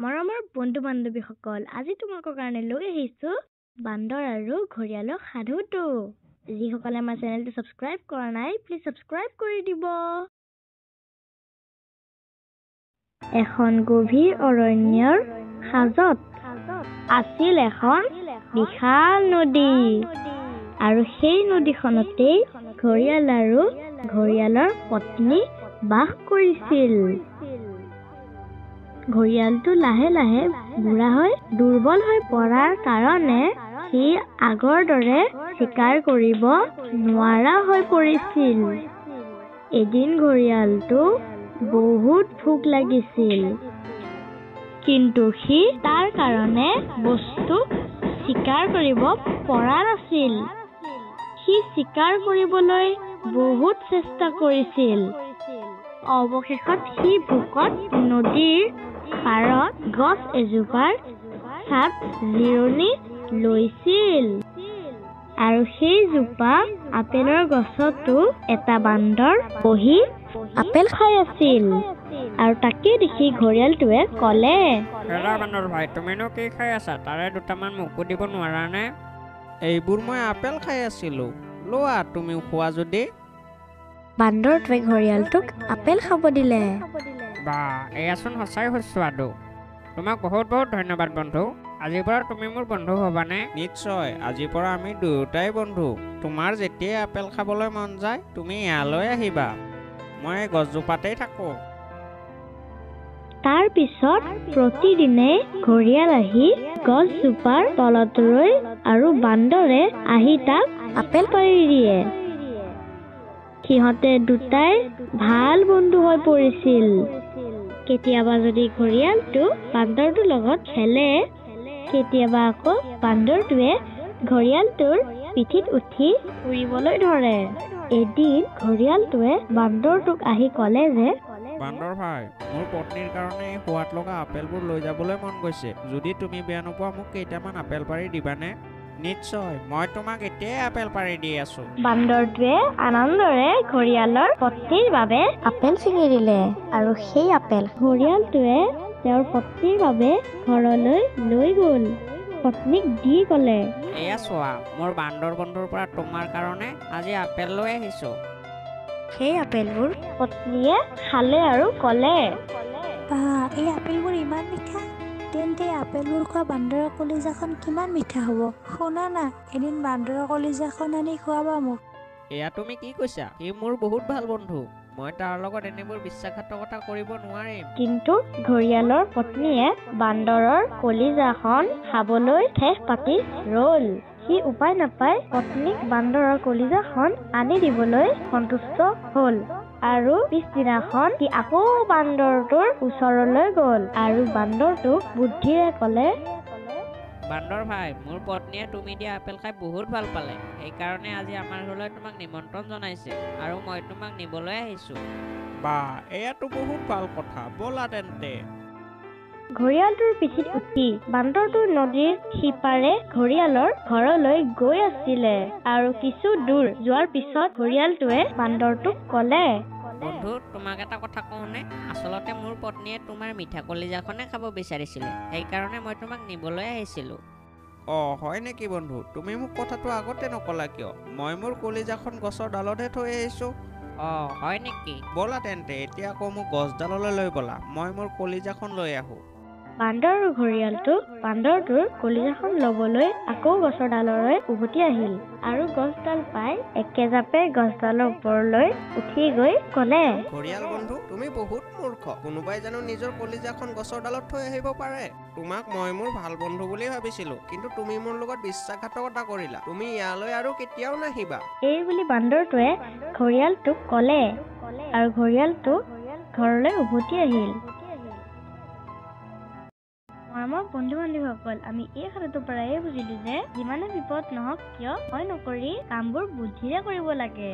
মৰমৰ বন্ধু বান্ধৱীসকল আজি তোমালোকৰ কাৰণে লৈ আহিছো বান্দৰ আৰু ঘৰিয়ালৰ সাধুটো। যিসকলে আমাৰ চেনেলটো ছাবস্ক্ৰাইব কৰা নাই প্লিজ ছাবস্ক্ৰাইব কৰি দিব। এখন গভীৰ অৰণ্যৰ সাজত আছিল এখন বিশাল নদী আৰু সেই নদীখনতেই ঘৰিয়াল আৰু ঘৰিয়ালৰ পত্নী বাস কৰিছিল। ঘৰিয়ালটো লাহে লাহে বুঢ়া হৈ দুৰ্বল হৈ পৰাৰ কাৰণে সি আগৰ দৰে চিকাৰ কৰিব নোৱাৰা হৈ পৰিছিল। এদিন ঘৰিয়ালটো বহুত ভোক লাগিছিল। কিন্তু সি তাৰ কাৰণে বস্তু চিকাৰ কৰিব পৰা নাছিল। সি চিকাৰ কৰিবলৈ বহুত চেষ্টা কৰিছিল। অৱশেষত সি ভোকত নদীৰ পাৰত গছ এজোপাৰ ছাট জিৰণি লৈছিল। আৰু সেইজোপা আপেলৰ গছতো এটা বান্দৰ বহি আপেল খাই আছিল। আৰু তাকে দেখি ঘৰিয়ালটোৱে ক'লে বান্দৰ ভাই তুমিনো কি খাই আছা? তাৰে দুটামান মোকো দিব নোৱাৰানে এইবোৰ মই আপেল খাই আছিলো। লোৱা তুমিও খোৱা যদি। বান্দৰটোৱে ঘৰিয়ালটোক আপেল খাব দিলে। বা এয়াচোন সঁচাই সুস্বাদু। তোমাক বহুত বহুত ধন্যবাদ বন্ধু। আজিৰ পৰা তুমি মোৰ বন্ধু হ'বানে? নিশ্চয় আজিৰ পৰা আমি দুয়োটাই বন্ধু। তোমাৰ যেতিয়াই আপেল খাবলৈ মন যায় তুমি ইয়ালৈ আহিবা। মই এই গছজোপাতেই থাকোঁ। তাৰ পিছত প্ৰতিদিনে ঘৰিয়াল আহি গছজোপাৰ তলত ৰৈ আৰু বান্দৰে আহি তাক আপেল পাৰি দিয়ে। সিহঁতে দুটাই ভাল বন্ধু হৈ পৰিছিল। কেতিয়াবা যদি ঘৰিয়ালটো বান্দৰটোৰ লগত খেলে কেতিয়াবা আকৌ বান্দৰটোৱে ঘৰিয়ালটোৰ পিঠিত উঠি ফুৰিবলৈ ধৰে। এদিন ঘৰিয়ালটোৱে বান্দৰটোক আহি ক'লে যে বান্দৰ ভাই মোৰ পত্নীৰ কাৰণে এই সোৱাদ লগা আপেলবোৰ লৈ যাবলৈ মন গৈছে। যদি তুমি বেয়া নোপোৱা মোক কেইটামান আপেল পাৰি দিবানে? নিশ্চয় মই তোমাক এতিয়াই আপেল পাৰি দি আছো। বান্দৰটোৱে আনন্দৰে ঘৰিয়ালৰ পত্নীৰ বাবে আপেল ছিঙি দিলে আৰু সেই আপেল ঘৰিয়ালটোৱে তেওঁৰ পত্নীৰ বাবে ঘৰলৈ লৈ গ'ল। পত্নীক দি ক'লে এয়া চোৱা মোৰ বান্দৰ বন্ধুৰ পৰা তোমাৰ কাৰণে আজি আপেল লৈ আহিছোঁ। সেই আপেলবোৰ পত্নীয়ে খালে আৰু ক'লে বা এই আপেলবোৰ ইমান মিঠা। তেন্তে আপেলবোৰ খোৱা বান্দৰৰ কলিজাখন কিমান মিঠা হ'ব? শুনা না এদিন বান্দৰৰ কলিজাখন আনি খুৱাবা মোক। এয়া তুমি কি কৈছা? সি মোৰ বহুত ভাল বন্ধু। মই তাৰ লগত এনেবোৰ বিশ্বাসঘাতকতা কৰিব নোৱাৰিম। কিন্তু ঘৰিয়ালৰ পত্নীয়ে বান্দৰৰ কলিজাখন খাবলৈ ঠেহ পাতি ৰল। সি উপায় নাপাই পত্নীক বান্দৰৰ কলিজাখন আনি দিবলৈ সন্তুষ্ট হল। আৰু পিছদিনাখন সি আকৌ বান্দৰটোৰ ওচৰলৈ গল। আৰু বান্দৰটোক বুদ্ধিৰে ক'লে বান্দৰ ভাই মোৰ পত্নীয়ে তুমি দিয়া আপেল খাই বহুত ভাল পালে। সেইকাৰণে আজি আমাৰ ঘৰলৈ তোমাক নিমন্ত্ৰণ জনাইছে আৰু মই তোমাক নিবলৈ আহিছোঁ। বা এয়াতো বহুত ভাল কথা। ব'লা তেন্তে। ঘৰিয়ালটোৰ পিঠিত উঠি বান্দৰটো নদীৰ সিপাৰে ঘৰিয়ালৰ ঘৰলৈ গৈ আছিলে আৰু কিছু দূৰ যোৱাৰ পিছত ঘৰিয়ালটোৱে বান্দৰটোক ক'লে বন্ধু তোমাক এটা কথা কওঁনে? আচলতে মোৰ পত্নীয়ে তোমাৰ মিঠা কলিজাখনে খাব বিচাৰিছিলে। সেইকাৰণে মই তোমাক নিবলৈ আহিছিলোঁ। অঁ হয় নেকি বন্ধু? তুমি মোক কথাটো আগতে নকলা কিয়? মই মোৰ কলিজাখন গছৰ ডালতহে থৈ আহিছোঁ। অঁ হয় নেকি? ব'লা তেন্তে এতিয়া আকৌ মোক গছডাললৈ লৈ ব'লা। মই মোৰ কলিজাখন লৈ আহোঁ। বান্দৰ আৰু ঘৰিয়ালটো বান্দৰটোৰ কলিজাখন ল'বলৈ আকৌ গছৰ ডাললৈ উভতি আহিল। আৰু গছডাল পাই একেজাপে গছডালৰ ওপৰলৈ উঠি গৈ ক'লে ঘৰিয়াল বন্ধু তুমি বহুত মূৰ্খ। কোনোবাই জানো নিজৰ কলিজাখন গছৰ ডালত থৈ আহিব পাৰে। তোমাক মই মোৰ ভাল বন্ধু বুলি ভাবিছিলো কিন্তু তুমি মোৰ লগত বিশ্বাসঘাতকতা কৰিলা। তুমি ইয়ালৈ আৰু কেতিয়াও নাহিবা। এই বুলি বান্দৰটোৱে ঘৰিয়ালটোক ক'লে আৰু ঘৰিয়ালটো ঘৰলৈ উভতি আহিল। মৰমৰ বন্ধু বান্ধৱীসকল আমি এই সাধুটোৰ পৰাই বুজিলো যে যিমানে বিপদ নহওক কিয় ভয় নকৰি কামবোৰ বুদ্ধিৰে কৰিব লাগে।